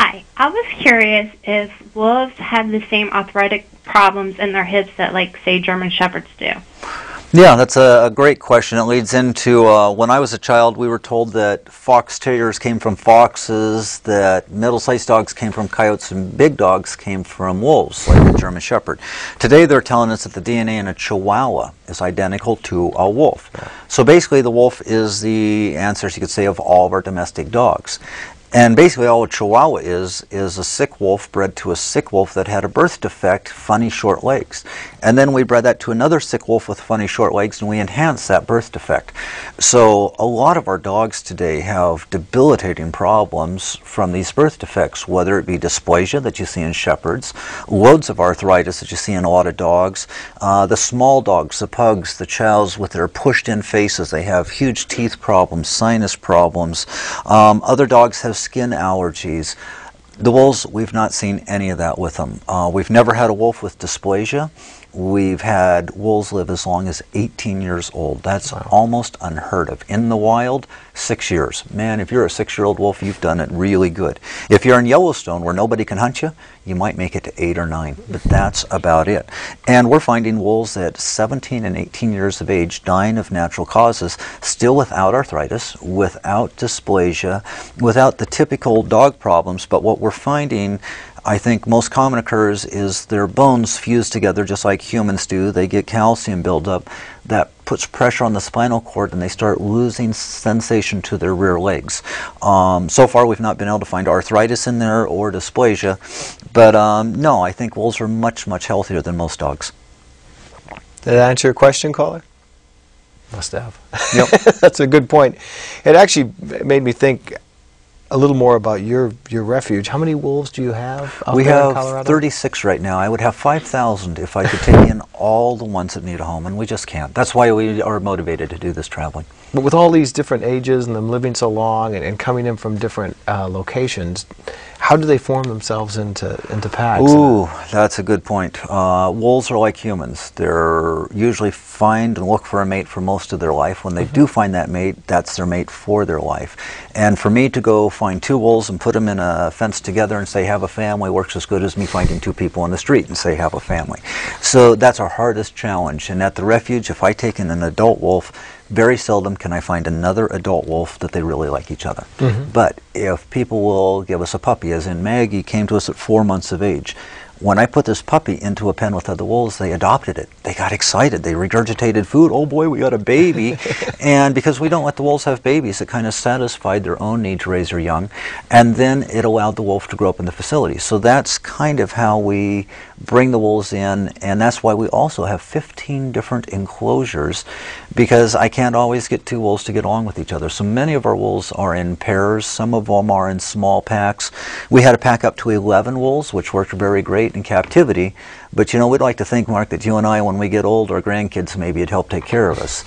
Hi, I was curious if wolves have the same arthritic problems in their hips that, like, say, German shepherds do. Yeah, that's a, a great question. It leads into uh, when I was a child, we were told that fox terriers came from foxes, that middle sized dogs came from coyotes, and big dogs came from wolves, like the German Shepherd. Today, they're telling us that the DNA in a Chihuahua is identical to a wolf. So basically, the wolf is the ancestor, you could say, of all of our domestic dogs. And basically, all a Chihuahua is is a sick wolf bred to a sick wolf that had a birth defect, funny short legs, and then we bred that to another sick wolf with funny short legs, and we enhanced that birth defect. So a lot of our dogs today have debilitating problems from these birth defects, whether it be dysplasia that you see in shepherds, loads of arthritis that you see in a lot of dogs, uh, the small dogs, the pugs, the chows with their pushed-in faces, they have huge teeth problems, sinus problems. Um, other dogs have skin allergies. The wolves, we've not seen any of that with them. Uh, we've never had a wolf with dysplasia. We've had wolves live as long as 18 years old. That's almost unheard of. In the wild, six years. Man, if you're a six year old wolf, you've done it really good. If you're in Yellowstone where nobody can hunt you, you might make it to eight or nine, but that's about it. And we're finding wolves at 17 and 18 years of age dying of natural causes, still without arthritis, without dysplasia, without the typical dog problems. But what we're finding I think most common occurs is their bones fuse together just like humans do. They get calcium buildup that puts pressure on the spinal cord and they start losing sensation to their rear legs. Um, so far, we've not been able to find arthritis in there or dysplasia, but um, no, I think wolves are much, much healthier than most dogs. Did that answer your question, caller? Must have. Yep. That's a good point. It actually made me think a little more about your your refuge. How many wolves do you have we have Colorado? 36 right now. I would have 5,000 if I could take in all the ones that need a home, and we just can't. That's why we are motivated to do this traveling. But with all these different ages and them living so long and, and coming in from different uh, locations, how do they form themselves into into packs? Ooh, that's a good point. Uh, wolves are like humans. They're usually find and look for a mate for most of their life. When they do find that mate, that's their mate for their life. And for me to go find two wolves and put them in a fence together and say have a family works as good as me finding two people on the street and say have a family. So that's our hardest challenge. And at the refuge, if I take in an adult wolf, very seldom can I find another adult wolf that they really like each other. Mm-hmm. But if people will give us a puppy, as in Maggie came to us at four months of age, when I put this puppy into a pen with other wolves, they adopted it. They got excited. They regurgitated food. Oh boy, we got a baby. and because we don't let the wolves have babies, it kind of satisfied their own need to raise their young. And then it allowed the wolf to grow up in the facility. So that's kind of how we bring the wolves in. And that's why we also have 15 different enclosures because I can't always get two wolves to get along with each other. So many of our wolves are in pairs. Some of them are in small packs. We had a pack up to 11 wolves, which worked very great in captivity. But you know, we'd like to think, Mark, that you and I, when we get old, our grandkids maybe would help take care of us.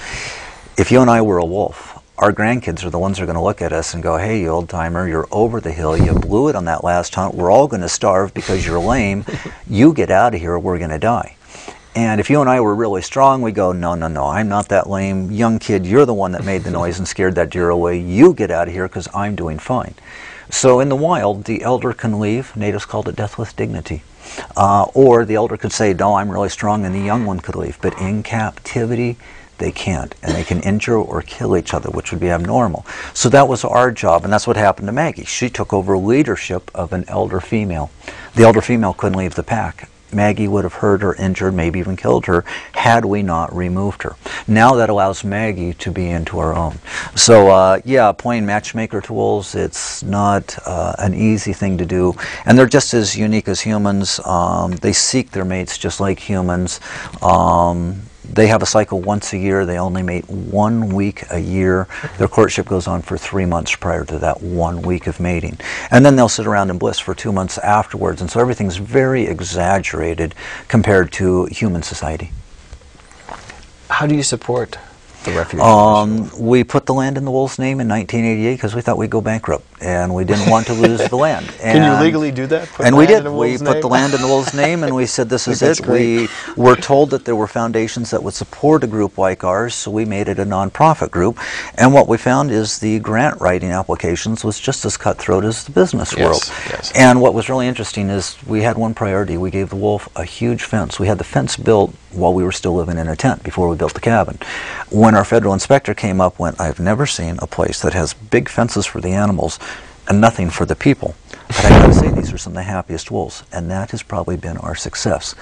If you and I were a wolf, our grandkids are the ones who are going to look at us and go, hey, you old timer, you're over the hill. You blew it on that last hunt. We're all going to starve because you're lame. you get out of here, we're going to die. And if you and I were really strong, we go, no, no, no, I'm not that lame. Young kid, you're the one that made the noise and scared that deer away. You get out of here because I'm doing fine. So in the wild, the elder can leave. Natives called it death with dignity. Uh, or the elder could say, no, I'm really strong, and the young one could leave. But in captivity, they can't. And they can injure or kill each other, which would be abnormal. So that was our job, and that's what happened to Maggie. She took over leadership of an elder female. The elder female couldn't leave the pack. Maggie would have hurt or injured, maybe even killed her, had we not removed her. Now that allows Maggie to be into our own. So, uh, yeah, playing matchmaker tools, it's not uh, an easy thing to do. And they're just as unique as humans. Um, they seek their mates just like humans. Um, they have a cycle once a year. They only mate one week a year. Their courtship goes on for three months prior to that one week of mating. And then they'll sit around in bliss for two months afterwards. And so everything's very exaggerated compared to human society. How do you support the refuge? Um, we put the land in the wolf's name in 1988 because we thought we'd go bankrupt and we didn't want to lose the land. Can you legally do that? Put and we did. We put name? the land in the wolf's name, and we said, "This is it." great. We were told that there were foundations that would support a group like ours, so we made it a nonprofit group. And what we found is the grant writing applications was just as cutthroat as the business Yes, world. yes. And what was really interesting is we had one priority. We gave the wolf a huge fence. We had the fence built while we were still living in a tent before we built the cabin. When our federal inspector came up, went, "I've never seen a place that has big fences for the animals." And nothing for the people. But I gotta say, these are some of the happiest wolves, and that has probably been our success.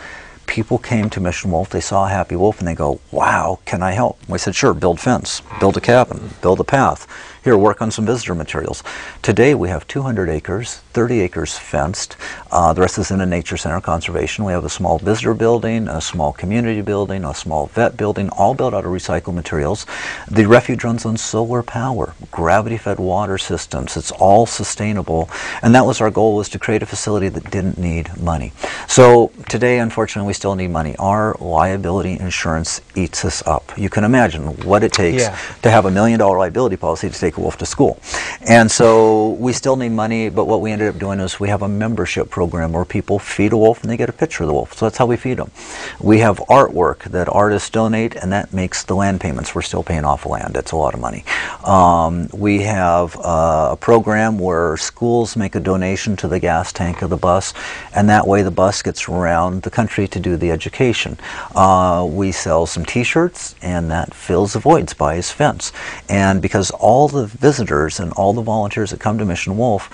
People came to Mission Wolf, they saw a happy wolf, and they go, Wow, can I help? We said, Sure, build fence, build a cabin, build a path. Here, work on some visitor materials. Today we have 200 acres, 30 acres fenced. Uh, the rest is in a nature center conservation. We have a small visitor building, a small community building, a small vet building, all built out of recycled materials. The refuge runs on solar power, gravity-fed water systems. It's all sustainable, and that was our goal: was to create a facility that didn't need money. So today, unfortunately, we still need money. Our liability insurance eats us up. You can imagine what it takes Yeah. to have a million dollar liability policy to take a wolf to school. And so we still need money, but what we ended doing is we have a membership program where people feed a wolf and they get a picture of the wolf. So that's how we feed them. We have artwork that artists donate, and that makes the land payments. We're still paying off land. That's a lot of money. Um, we have uh, a program where schools make a donation to the gas tank of the bus, and that way the bus gets around the country to do the education. Uh, we sell some T-shirts, and that fills the voids by his fence. And because all the visitors and all the volunteers that come to Mission Wolf,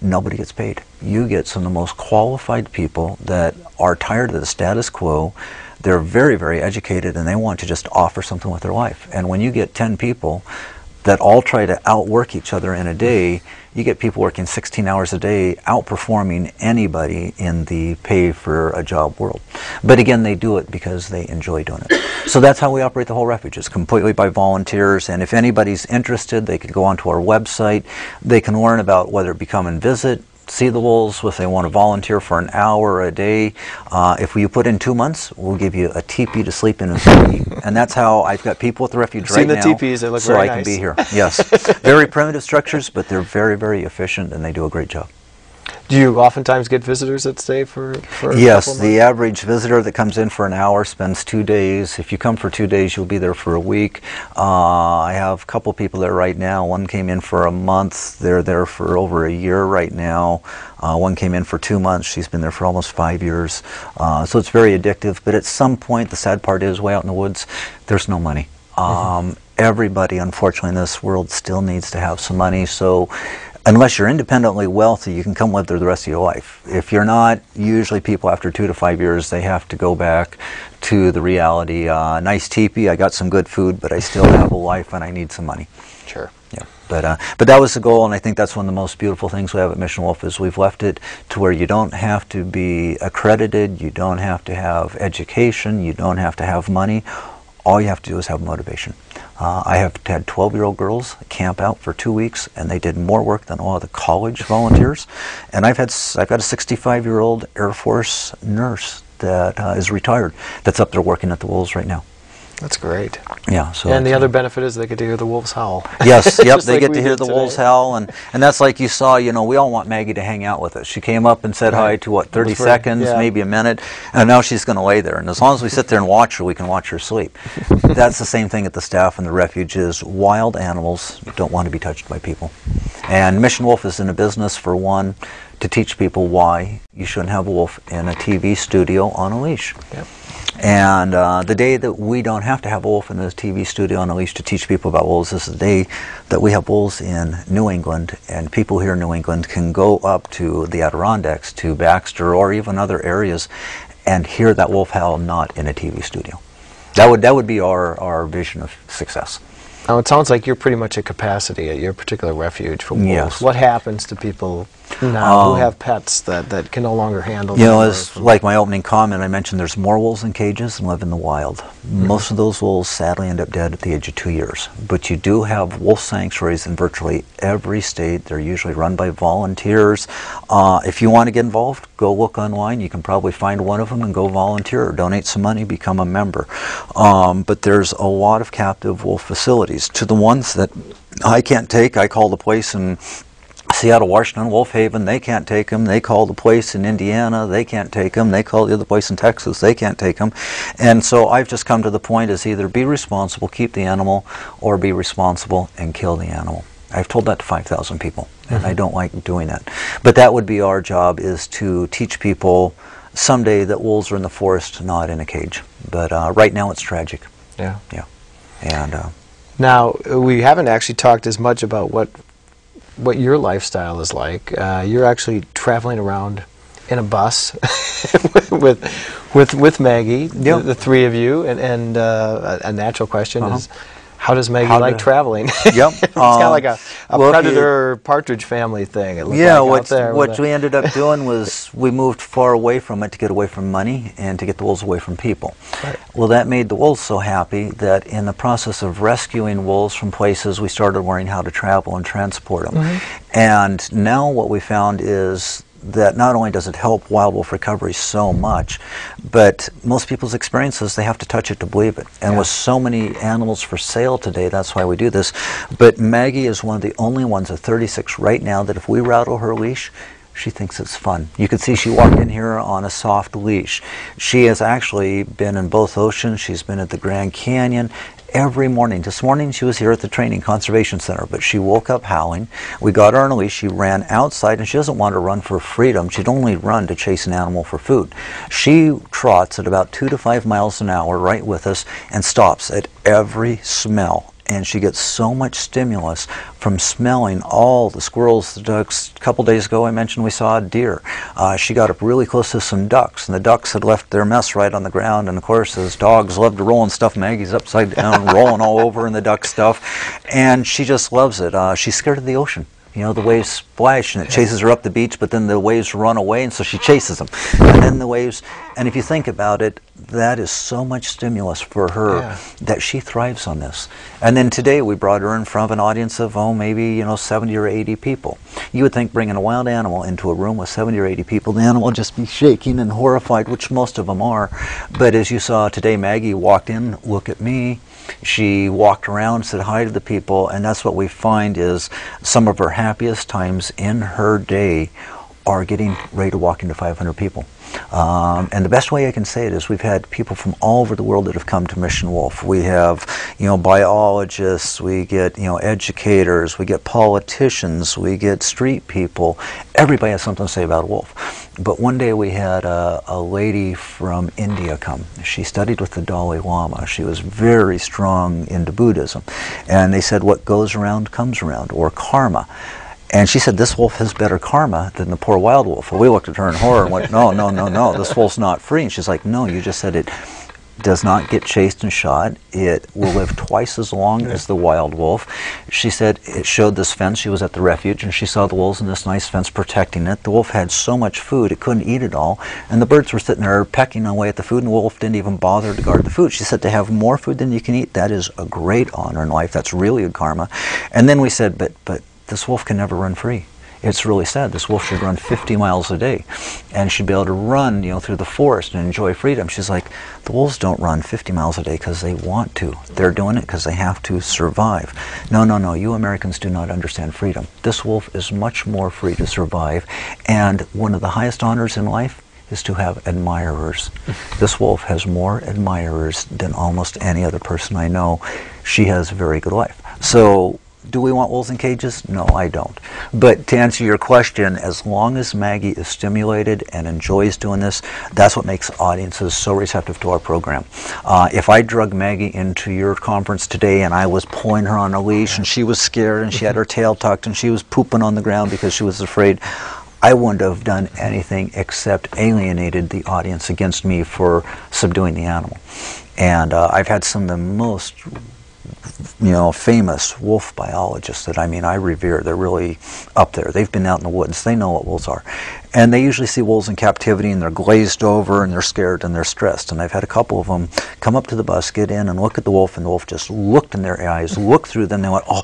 nobody gets paid. You get some of the most qualified people that are tired of the status quo. They're very, very educated, and they want to just offer something with their life. And when you get 10 people that all try to outwork each other in a day, you get people working 16 hours a day, outperforming anybody in the pay for a job world. But again, they do it because they enjoy doing it. So that's how we operate the whole refuge. It's completely by volunteers. And if anybody's interested, they can go onto our website. They can learn about whether become and visit, see the wolves if they want to volunteer for an hour a day. Uh, if you put in two months, we'll give you a teepee to sleep in and that's how I've got people at the refuge Seen right the now. teepees, they look so I can be here. Yes, very primitive structures, but they're very, very efficient, and they do a great job. Do you oftentimes get visitors that stay for, for a Yes, the average visitor that comes in for an hour spends two days. If you come for two days, you'll be there for a week. Uh, I have a couple people there right now. One came in for a month. They're there for over a year right now. Uh, one came in for two months. She's been there for almost five years. Uh, so it's very addictive. But at some point, the sad part is, way out in the woods, there's no money. Um, Everybody, unfortunately, in this world still needs to have some money. So unless you're independently wealthy, you can come live there the rest of your life. If you're not, usually people after two to five years, they have to go back to the reality. Uh, nice teepee, I got some good food, but I still have a life and I need some money. Sure. Yeah, but uh, but that was the goal, and I think that's one of the most beautiful things we have at Mission Wolf is we've left it to where you don't have to be accredited, you don't have to have education, you don't have to have money. All you have to do is have motivation. Uh, I have had 12-year-old girls camp out for two weeks, and they did more work than all the college volunteers. And I've had I've got a 65-year-old Air Force nurse that uh, is retired that's up there working at the Wolves right now. That's great. Yeah. So and the other benefit is they get to hear the wolves howl. Yes, yep, they like get to hear the today. wolves howl, and, and that's like you saw, you know, we all want Maggie to hang out with us. She came up and said hi to what, 30 seconds, yeah. maybe a minute, and now she's going to lay there. And as long as we sit there and watch her, we can watch her sleep. that's the same thing at the staff and the refuge is wild animals don't want to be touched by people. And Mission Wolf is in a business, for one, to teach people why you shouldn't have a wolf in a TV studio on a leash. Yep. And uh, the day that we don't have to have a wolf in the TV studio on a leash to teach people about wolves is the day that we have wolves in New England, and people here in New England can go up to the Adirondacks, to Baxter, or even other areas, and hear that wolf howl not in a TV studio. That would that would be our, our vision of success. Now it sounds like you're pretty much at capacity at your particular refuge for wolves. Yes. What happens to people who Um, have pets that, that can no longer handle? You know, them or as like my opening comment, I mentioned there's more wolves in cages than live in the wild. Most of those wolves sadly end up dead at the age of two years. But you do have wolf sanctuaries in virtually every state. They're usually run by volunteers. Uh, if you want to get involved, go look online. You can probably find one of them and go volunteer or donate some money, become a member. Um, but there's a lot of captive wolf facilities. To the ones that I can't take, I call the place and Seattle, Washington, Wolf Haven, they can't take them. They call the place in Indiana, they can't take them. They call the other place in Texas, they can't take them. And so I've just come to the point is either be responsible, keep the animal, or be responsible and kill the animal. I've told that to 5,000 people, and I don't like doing that. But that would be our job is to teach people someday that wolves are in the forest, not in a cage. But uh, right now it's tragic. yeah. Yeah. And uh, Now we haven't actually talked as much about what what your lifestyle is like. Uh, you're actually traveling around in a bus with with with Maggie, the, Yep. the three of you, and and uh, a, a natural question Uh-huh. is. How does Maggie How like do- traveling? Yep, it's kind of um, like a, a well, predator partridge family thing. Yeah, like what what we ended up doing was we moved far away from it to get away from money and to get the wolves away from people. Right. Well, that made the wolves so happy that in the process of rescuing wolves from places, we started learning how to travel and transport them. Mm-hmm. And now what we found is that not only does it help wild wolf recovery so much, but most people's experiences, they have to touch it to believe it. And Yeah. with so many animals for sale today, that's why we do this. But Maggie is one of the only ones at 36 right now that if we rattle her leash, she thinks it's fun. You can see she walked in here on a soft leash. She has actually been in both oceans. She's been at the Grand Canyon every morning. This morning she was here at the Training Conservation Center, but she woke up howling. We got her on. She ran outside, and she doesn't want to run for freedom. She'd only run to chase an animal for food. She trots at about two to five miles an hour right with us and stops at every smell and she gets so much stimulus from smelling all the squirrels, the ducks. A couple days ago, I mentioned we saw a deer. Uh, she got up really close to some ducks, and the ducks had left their mess right on the ground. And of course, as dogs love to roll and stuff, Maggie's upside down, rolling all over in the duck stuff, and she just loves it. Uh, she's scared of the ocean. You know, the waves splash and it chases her up the beach, but then the waves run away, and so she chases them. And then the waves, and if you think about it, that is so much stimulus for her Yeah. that she thrives on this. And then today we brought her in front of an audience of, oh, maybe, you know, 70 or 80 people. You would think bringing a wild animal into a room with 70 or 80 people, the animal would just be shaking and horrified, which most of them are. But as you saw today, Maggie walked in, look at me. She walked around, said hi to the people, and that's what we find is some of her happiest times in her day are getting ready to walk into 500 people. Um, and the best way I can say it is we've had people from all over the world that have come to Mission Wolf. We have, you know, biologists, we get, you know, educators, we get politicians, we get street people. Everybody has something to say about wolf. But one day we had a, a lady from India come. She studied with the Dalai Lama. She was very strong into Buddhism. And they said, what goes around comes around, or karma. And she said, this wolf has better karma than the poor wild wolf. Well, we looked at her in horror and went, no, no, no, no, this wolf's not free. And she's like, no, you just said it does not get chased and shot. It will live twice as long as the wild wolf. She said it showed this fence. She was at the refuge and she saw the wolves in this nice fence protecting it. The wolf had so much food it couldn't eat it all. And the birds were sitting there pecking away at the food and the wolf didn't even bother to guard the food. She said to have more food than you can eat, that is a great honor in life. That's really good karma. And then we said, but, but this wolf can never run free. it's really sad. This wolf should run 50 miles a day and should be able to run, you know, through the forest and enjoy freedom. She's like, the wolves don't run 50 miles a day because they want to. They're doing it because they have to survive. No, no, no. You Americans do not understand freedom. This wolf is much more free to survive. And one of the highest honors in life is to have admirers. this wolf has more admirers than almost any other person I know. She has a very good life. So do we want wolves in cages? No, I don't. But to answer your question, as long as Maggie is stimulated and enjoys doing this, that's what makes audiences so receptive to our program. Uh, if I drug Maggie into your conference today and I was pulling her on a leash and she was scared and she had her tail tucked and she was pooping on the ground because she was afraid, I wouldn't have done anything except alienated the audience against me for subduing the animal. And uh, I've had some of the most you know, famous wolf biologists that I mean I revere. They're really up there. They've been out in the woods. They know what wolves are. And they usually see wolves in captivity and they're glazed over and they're scared and they're stressed. And I've had a couple of them come up to the bus, get in and look at the wolf, and the wolf just looked in their eyes, looked through them, they went, oh,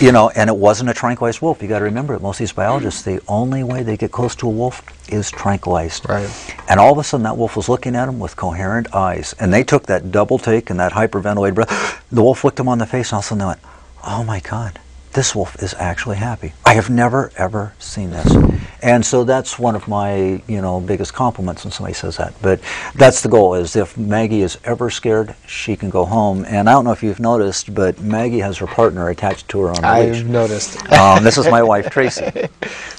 you know, and it wasn't a tranquilized wolf. You got to remember, most of these biologists, the only way they get close to a wolf is tranquilized. Right. And all of a sudden, that wolf was looking at them with coherent eyes. And they took that double take and that hyperventilated breath. The wolf looked them on the face, and all of a sudden they went, oh my God this wolf is actually happy. I have never ever seen this. And so that's one of my, you know, biggest compliments when somebody says that. But that's the goal is if Maggie is ever scared, she can go home. And I don't know if you've noticed, but Maggie has her partner attached to her on the leash. I've noticed. Um, this is my wife, Tracy.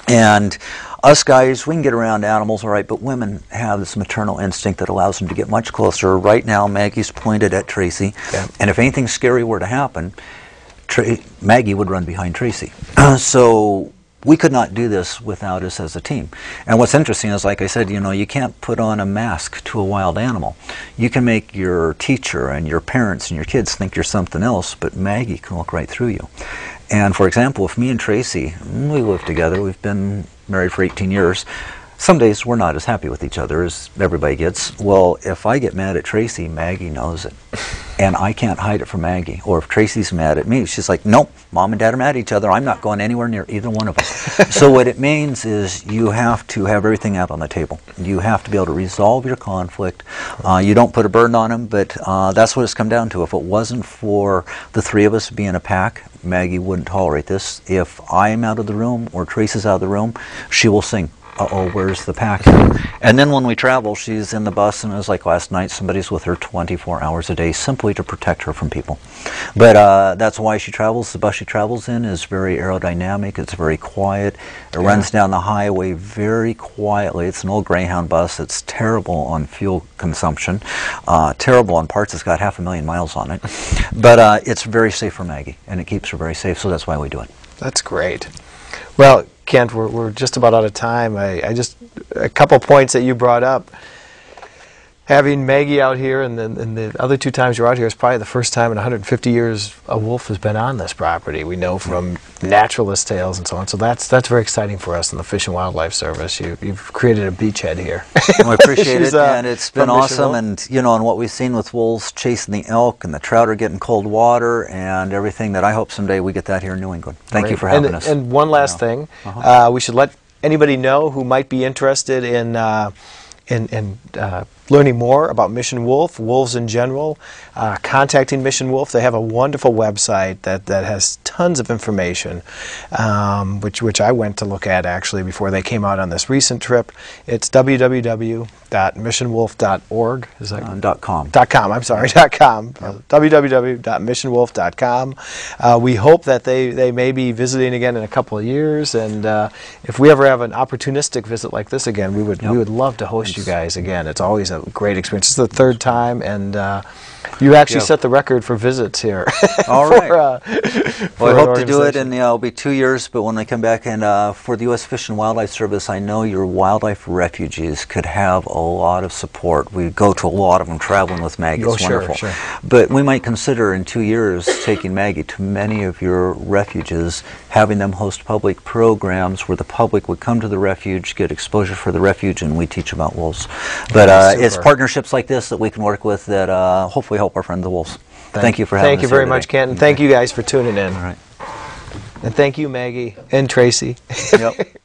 And us guys, we can get around animals all right, but women have this maternal instinct that allows them to get much closer. Right now, Maggie's pointed at Tracy. Yeah. And if anything scary were to happen, Tra- Maggie would run behind Tracy. so we could not do this without us as a team. And what's interesting is, like I said, you know, you can't put on a mask to a wild animal. You can make your teacher and your parents and your kids think you're something else, but Maggie can look right through you. And for example, if me and Tracy, mm, we live together, we've been married for 18 years, some days we're not as happy with each other as everybody gets. Well, if I get mad at Tracy, Maggie knows it. And I can't hide it from Maggie. Or if Tracy's mad at me, she's like, nope, mom and dad are mad at each other. I'm not going anywhere near either one of them. so what it means is you have to have everything out on the table. You have to be able to resolve your conflict. Uh, you don't put a burden on them, but uh, that's what it's come down to. If it wasn't for the three of us being a pack, Maggie wouldn't tolerate this. If I'm out of the room or Tracy's out of the room, she will sing uh-oh, where's the pack? And then when we travel, she's in the bus, and it was like last night, somebody's with her 24 hours a day simply to protect her from people. But uh, that's why she travels. The bus she travels in is very aerodynamic. It's very quiet. It Yeah. runs down the highway very quietly. It's an old Greyhound bus. It's terrible on fuel consumption, uh, terrible on parts. It's got half a million miles on it. But uh, it's very safe for Maggie, and it keeps her very safe, so that's why we do it. That's great. Well, Kent, we're, we're just about out of time. I, I just a couple points that you brought up. Having Maggie out here, and then and the other two times you're out here is probably the first time in 150 years a wolf has been on this property. We know from naturalist tales and so on. So that's that's very exciting for us in the Fish and Wildlife Service. You, you've created a beachhead here. Well, I appreciate it, uh, and it's been awesome. And you know, and what we've seen with wolves chasing the elk, and the trout are getting cold water, and everything that I hope someday we get that here in New England. Thank you for having and, us. And one last Yeah. thing, Uh-huh. uh, we should let anybody know who might be interested in uh, in, in uh, learning more about Mission Wolf, wolves in general, uh, contacting Mission Wolf. They have a wonderful website that, that has tons of information, um, which which I went to look at actually before they came out on this recent trip. It's www.missionwolf.org. Is that Uh, dot com. dot com. I'm sorry, dot com. Uh, www.missionwolf.com. Uh, we hope that they, they may be visiting again in a couple of years, and uh, if we ever have an opportunistic visit like this again, we would Yep. we would love to host you guys again. It's always a great experience. It's the third time, and uh, you actually Yeah. set the record for visits here. All for, right. uh, Well, I hope to do it in you know, it'll be two years, but when I come back and uh, for the U.S. Fish and Wildlife Service, I know your wildlife refugees could have a lot of support. We go to a lot of them traveling with Maggie. Oh, it's sure, wonderful. sure. But we might consider in two years taking Maggie to many of your refuges, having them host public programs where the public would come to the refuge, get exposure for the refuge, and we teach about wolves. But uh, it's partnerships like this that we can work with that uh, hopefully help our friends the wolves. Thank, you for having Thank us you very much, today. Kent, and thank you guys for tuning in. All right. And thank you, Maggie and Tracy. Yep.